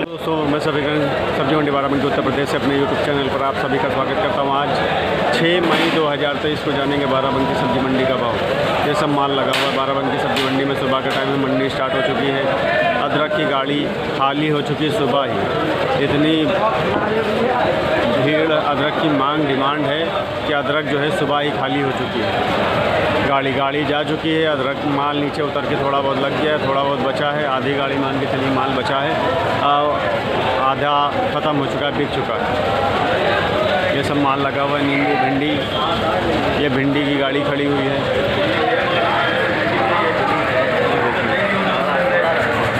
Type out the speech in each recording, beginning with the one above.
दोस्तों, मैं सभी सब्ज़ी मंडी बाराबंकी उत्तर प्रदेश से अपने यूट्यूब चैनल पर आप सभी का स्वागत करता हूँ। आज 6 मई 2023 को जानेंगे बाराबंकी सब्ज़ी मंडी का भाव। ये सब माल लगा हुआ है। बाराबंकी सब्ज़ी मंडी में सुबह के टाइम में मंडी स्टार्ट हो चुकी है। अदरक की गाड़ी खाली हो चुकी है सुबह ही। इतनी भीड़, अदरक की मांग, डिमांड है कि अदरक जो है सुबह ही खाली हो चुकी है। गाड़ी गाड़ी जा चुकी है, अदरक माल नीचे उतर के थोड़ा बहुत लग गया है, थोड़ा बहुत बचा है, आधी गाड़ी मान के चलिए माल बचा है आधा ख़त्म हो चुका है, बिक चुका है। ये सब माल लगा हुआ है, नींबू, भिंडी, ये भिंडी की गाड़ी खड़ी हुई है।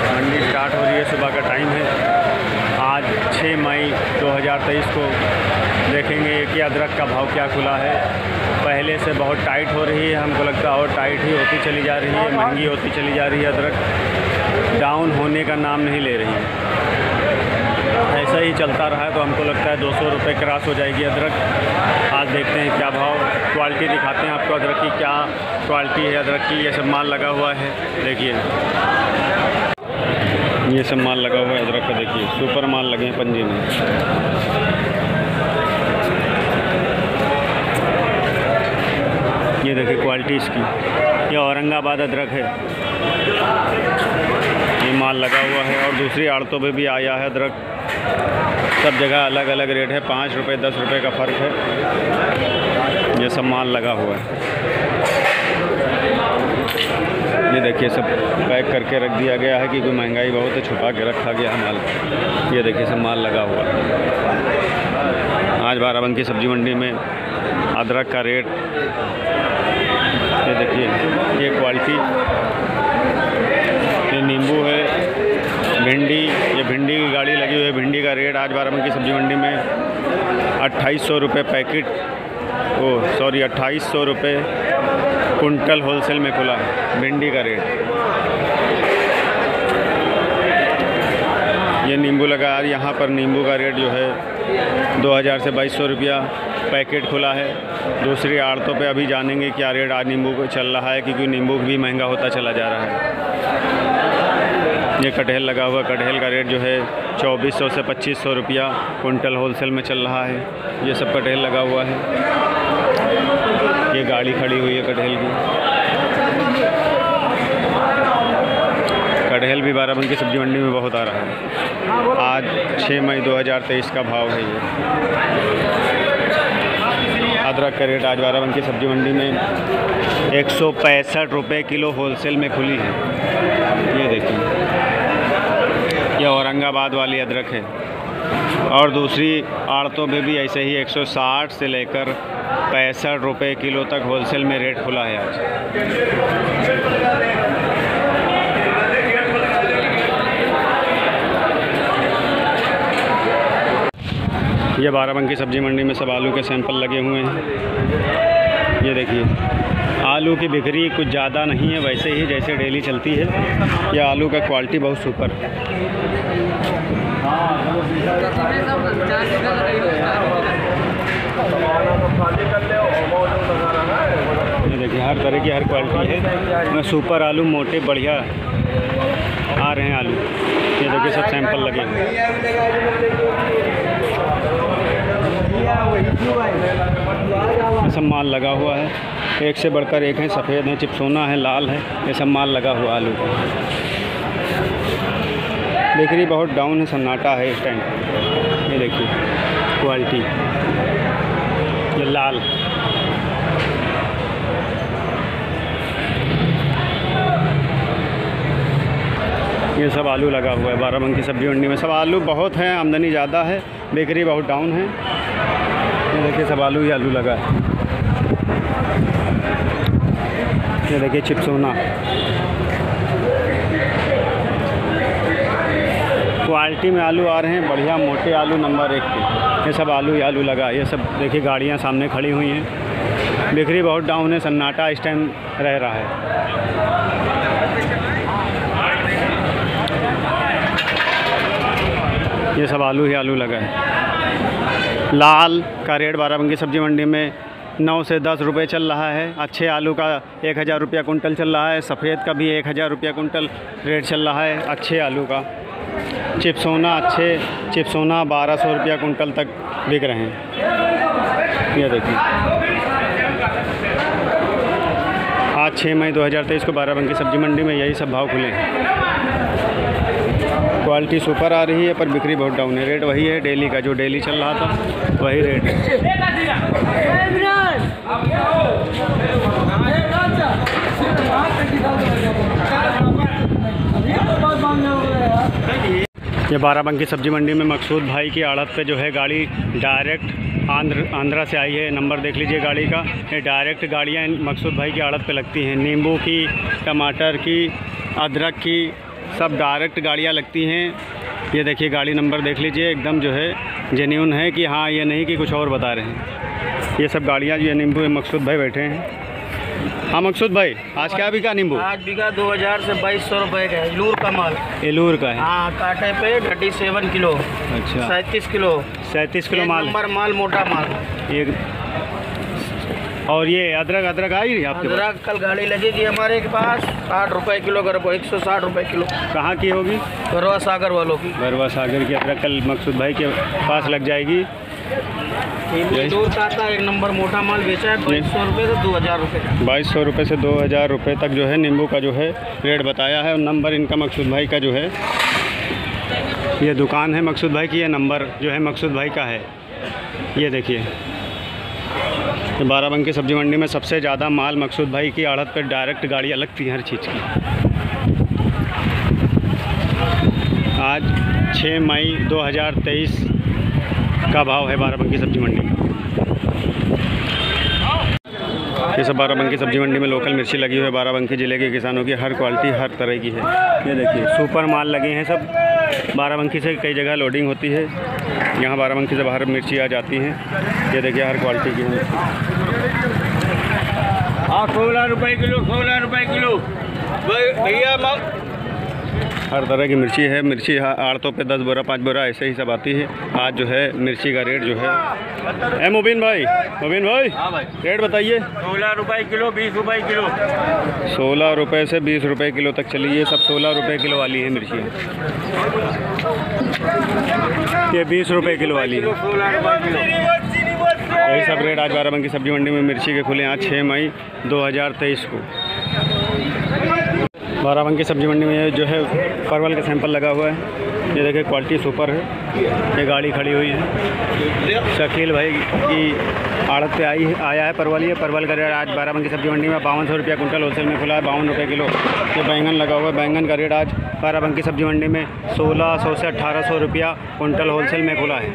मंडी स्टार्ट हो रही है, सुबह का टाइम है। आज 6 मई 2023 को देखेंगे कि अदरक का भाव क्या खुला है। पहले से बहुत टाइट हो रही है, हमको लगता है और टाइट ही होती चली जा रही है, महँगी होती चली जा रही है अदरक। डाउन होने का नाम नहीं ले रही है। ऐसा ही चलता रहा तो हमको लगता है दो सौ रुपये क्रॉस हो जाएगी अदरक। आज देखते हैं क्या भाव, क्वालिटी दिखाते हैं आपको अदरक की क्या क्वालिटी है, अदरक की ये सब माल लगा हुआ है, देखिए। ये सब माल लगा हुआ है अदरक का, देखिए, सुपर माल लगे हैं पंजी में। ये देखिए क्वालिटी इसकी। ये औरंगाबाद अदरक है। ये माल लगा हुआ है और दूसरी आड़तों पे भी आया है अदरक। सब जगह अलग अलग रेट है। पाँच रुपये दस रुपये का फ़र्क है। ये सब माल लगा हुआ है। ये देखिए, सब पैक करके रख दिया गया है क्योंकि महँगाई बहुत है, छुपा के रखा गया है माल। ये देखिए, सब माल लगा हुआ है। आज बाराबंकी सब्ज़ी मंडी में अदरक का रेट, ये देखिए, ये क्वालिटी ये नींबू है, भिंडी, ये भिंडी की गाड़ी लगी हुई है, भिंडी का रेट आज बाराबंकी सब्ज़ी मंडी में अट्ठाईस सौ रुपये पैकेट, ओ सॉरी अट्ठाईस सौ रुपये कुंटल होलसेल में खुला भिंडी का रेट। ये नींबू लगा, यहाँ पर नींबू का रेट जो है 2000 से बाईस सौ रुपया पैकेट खुला है। दूसरी आड़तों पे अभी जानेंगे क्या रेट आज नींबू को चल रहा है, क्योंकि नींबू भी महँगा होता चला जा रहा है। ये कटहल लगा हुआ, कटहल का रेट जो है चौबीस सौ से पच्चीस सौ रुपया कुंटल होलसेल में चल रहा है। ये सब कटहल लगा हुआ है। ये गाड़ी खड़ी हुई है कटहल की। कटहल भी बाराबंकी सब्ज़ी मंडी में बहुत आ रहा है। आज 6 मई 2023 का भाव है ये। अदरक का रेट आज बाराबंकी सब्ज़ी मंडी में एक सौ पैंसठ रुपये किलो होलसेल में खुली है। ये देखिए। ये औरंगाबाद वाली अदरक है। और दूसरी आड़तों में भी ऐसे ही 160 से लेकर पैंसठ रुपये किलो तक होलसेल में रेट खुला है आज। ये बाराबंकी सब्ज़ी मंडी में सब आलू के सैंपल लगे हुए हैं। ये देखिए, आलू की बिक्री कुछ ज़्यादा नहीं है, वैसे ही जैसे डेली चलती है यह आलू का क्वालिटी बहुत सुपर। ये देखिए, हर तरह की हर क्वालिटी है। मैं सुपर आलू, मोटे, बढ़िया आ रहे हैं आलू। ये देखिए, सब सैंपल लगे हैं सब माल लगा हुआ है। एक से बढ़कर एक है, सफ़ेद है चिपसोना है, लाल है ये सब माल लगा हुआ आलू। का बिक्री बहुत डाउन है, सन्नाटा है इस टाइम ये देखिए, क्वालिटी। ये लाल। ये सब आलू लगा हुआ है, बारह बाराबंकी सब्ज़ी मंडी में। सब आलू बहुत हैं, आमदनी ज़्यादा है, बेकरी बहुत डाउन है। ये देखिए सब आलू ही आलू लगा है। ये देखिए चिप्सोना क्वालिटी में आलू आ रहे हैं, बढ़िया मोटे आलू नंबर एक के। ये सब आलू ही आलू लगा ये सब देखिए गाड़ियाँ सामने खड़ी हुई हैं। बिक्री बहुत डाउन है, सन्नाटा इस टाइम रह रहा है। ये सब आलू ही आलू लगा है। लाल का रेट बाराबंकी सब्ज़ी मंडी में नौ से दस रुपये चल रहा है। अच्छे आलू का एक हज़ार रुपया कुंटल चल रहा है। सफ़ेद का भी एक हज़ार रुपया कुंटल रेट चल रहा है अच्छे आलू का। चिप्सोना अच्छे चिप्सोना बारह सौ रुपया कुंटल तक बिक रहे हैं। ये देखिए। आज छः मई 2023 को बाराबंकी सब्ज़ी मंडी में यही सब भाव खुले। हैं क्वालिटी सुपर आ रही है, पर बिक्री बहुत डाउन है। रेट वही है डेली का जो डेली चल रहा था, वही रेट ये बाराबंकी सब्ज़ी मंडी में मकसूद भाई की आड़त पे जो है गाड़ी डायरेक्ट आंध्र आंध्रा से आई है। नंबर देख लीजिए गाड़ी का। ये डायरेक्ट गाड़ियाँ मकसूद भाई की आड़त पे लगती हैं। नींबू की, टमाटर की, अदरक की सब डायरेक्ट गाड़ियाँ लगती हैं। ये देखिए गाड़ी नंबर देख लीजिए। एकदम जो है जेन्यून है कि हाँ ये नहीं कि कुछ और बता रहे हैं। ये सब गाड़ियाँ जो है नींबू मकसूद भाई बैठे हैं। हाँ मकसूद भाई आज क्या बिका नींबू आज बीघा दो हज़ार से बाईस सौ रुपए का है। लूर का माल। एलूर का है? हाँ कांटे पे थर्टी सेवन किलो। अच्छा। सैंतीस किलो। सैंतीस किलो माल। नंबर माल मोटा माल। एक और ये अदरक अदरक आई रही आपके अदरक कल गाड़ी लगेगी हमारे के पास। साठ रुपए किलो कर एक सौ साठ रुपए किलो। कहाँ की होगी? गरवा सागर वालों की। बरवा सागर की अदरक कल मकसूद भाई के पास लग जाएगी। दूर का आता एक नंबर मोटा माल बेचा है बाईस सौ रुपये से दो हज़ार रुपये बाईस सौ रुपये से दो हज़ार रुपये तक जो है नींबू का जो है रेट बताया है और नंबर इनका मकसूद भाई का जो है। ये दुकान है मकसूद भाई की ये नंबर जो है मकसूद भाई का है। ये देखिए। बाराबंकी सब्ज़ी मंडी में सबसे ज़्यादा माल मकसूद भाई की आड़त पर डायरेक्ट गाड़ी अलग थी हर चीज़ की। आज 6 मई 2023 का भाव है बाराबंकी सब्ज़ी मंडी का। ये सब बाराबंकी सब्ज़ी मंडी में लोकल मिर्ची लगी हुई है बाराबंकी ज़िले के किसानों की हर क्वालिटी हर तरह की है। ये देखिए। सुपर माल लगे हैं सब। बाराबंकी से कई जगह लोडिंग होती है। यहाँ बाराबंकी से बाहर मिर्ची आ जाती हैं। ये देखिए हर क्वालिटी की है हाँ सोलह रुपये किलो सोलह रुपये किलो। भैया हर तरह की मिर्ची है। मिर्ची हाँ, आड़तों पे दस बोरा पाँच बोरा ऐसे ही सब आती है। आज जो है मिर्ची का रेट जो है। ए मुबीन भाई मुबीन भाई हाँ भाई। रेट बताइए। सोलह रुपए किलो बीस रुपए किलो। सोलह रुपये से बीस रुपये किलो तक चली। ये सब सोलह रुपये किलो वाली है मिर्ची। ये बीस रुपये किलो वाली है। यही सब रेट आज बाराबंकी सब्ज़ी मंडी में मिर्ची के खुले आज छः मई 2023 को। बाराबंकी सब्ज़ी मंडी में जो है परवल का सैंपल लगा हुआ है। ये देखिए क्वालिटी सुपर है। ये गाड़ी खड़ी हुई है। शकील भाई की आड़त पे आई आया है परवल ये। परवल का रेट आज बाराबंकी सब्ज़ी मंडी में बावन सौ रुपया कुंटल होलसेल में खुला है, बावन रुपये किलो। ये बैंगन लगा हुआ है। बैंगन का रेट आज बाराबंकी सब्ज़ी मंडी में सोलह सौ से अट्ठारह सौ रुपया कुंटल होलसेल में खुला है।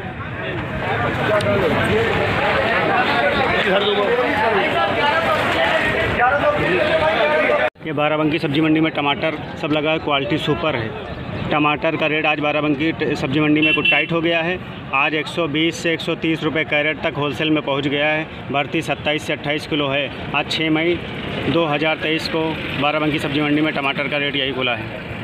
ये बाराबंकी सब्ज़ी मंडी में टमाटर सब लगा है, क्वालिटी सुपर है। टमाटर का रेट आज बाराबंकी सब्ज़ी मंडी में कुछ टाइट हो गया है। आज 120 से 130 रुपए कैरेट तक होलसेल में पहुँच गया है। भर्ती 27 से 28 किलो है। आज 6 मई 2023 को बाराबंकी सब्ज़ी मंडी में टमाटर का रेट यही खुला है।